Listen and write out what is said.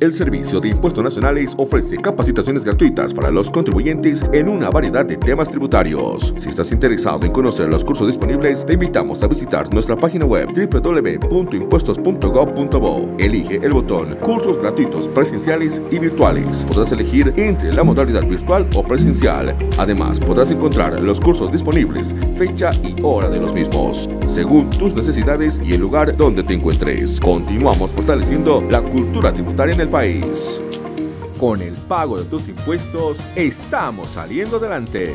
El Servicio de Impuestos Nacionales ofrece capacitaciones gratuitas para los contribuyentes en una variedad de temas tributarios. Si estás interesado en conocer los cursos disponibles, te invitamos a visitar nuestra página web www.impuestos.gov.bo. Elige el botón Cursos gratuitos presenciales y virtuales. Podrás elegir entre la modalidad virtual o presencial. Además, podrás encontrar los cursos disponibles, fecha y hora de los mismos, según tus necesidades y el lugar donde te encuentres. Continuamos fortaleciendo la cultura tributaria en el país. Con el pago de tus impuestos, estamos saliendo adelante.